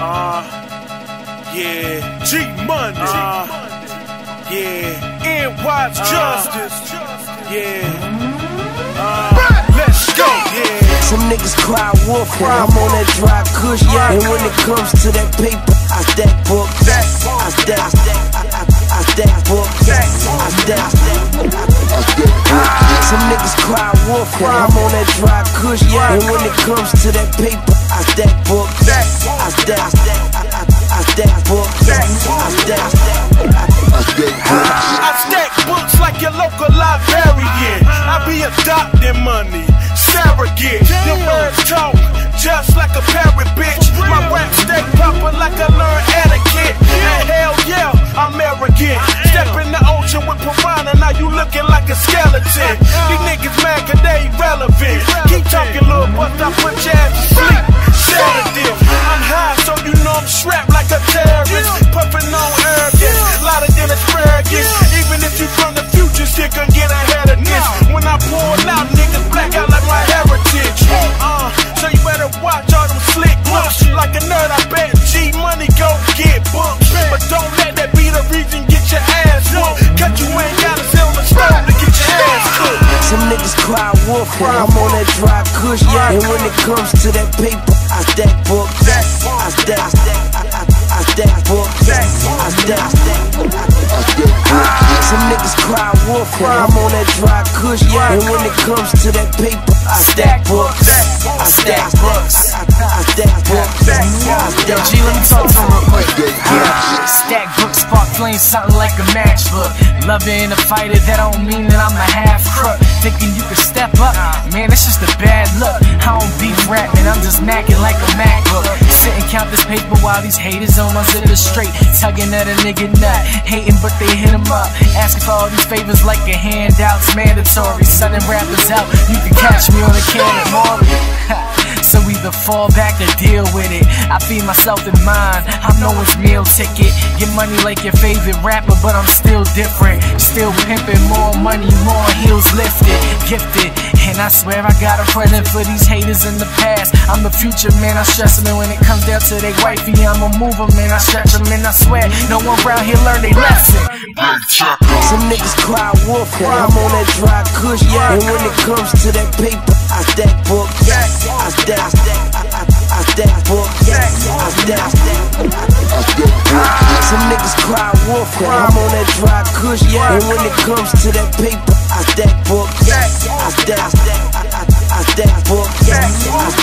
Uh, yeah. G Money. Uh, yeah. NY Justice. Yeah. Uh, let's go. Yeah. Some niggas cry wolf, and I'm on that dry kush. And when it comes to that paper, I stack books. I stack, I stack, I, I, I stack books. I stack, I stack. Some niggas cry wolf, and I'm on that dry kush. And when it comes to that paper, I stack books. I stack, I stack, I, I, I stack books. I stack, I stack. I stack books like your local librarian. I be adopting money, surrogate. The words talk just like a parrot, bitch. My rap stay proper like I learned etiquette. And hell yeah, I'm arrogant. Step in the ocean with piranha, now you looking like a skeleton. These niggas mad cause they irrelevant. Keep talking, little bust, I put your ass I'm on that dry kush. And when it comes to that paper, I stack books. I stack, I stack, I, I, I stack books. I stack, I stack. Some niggas cry wolf, I'm on that dry kush. And when it comes to that paper, I stack books. I stack books. I, I, I stack books. I stack G, let me talk to him real quick. Yeah. Stack book, spark flame, something like a matchbook. Loving a fighter, that don't mean that I'm a half crook. Thinking you can step up, man, that's just a bad look. I don't beef rap, I'm just macking like a MacBook. Sit and count this paper while these haters on my zipper straight. Tugging at a nigga nut, hating, but they hit him up. Asking for all these favors like a handout's mandatory. Sunning rappers out, you can catch me on the can fall back or deal with it. I feed myself in mind. I'm no one's meal ticket. Get money like your favorite rapper, but I'm still different. Still pimping, more money, more heels lifted, gifted. And I swear I got a present for these haters in the past. I'm the future, man. I stress them, and when it comes down to they wifey, I'ma move them, man. I stretch them, and I swear no one around here learned a lesson. Some niggas cry wolf, and I'm on that dry kush. And when it comes to that paper, I stack books. I stack, I stack, I, stack books. I stack, I stack. Some niggas cry wolf, and I'm on that dry kush. And when it comes to that paper, I stack. I stack, I stack, I, stack. I stack, I.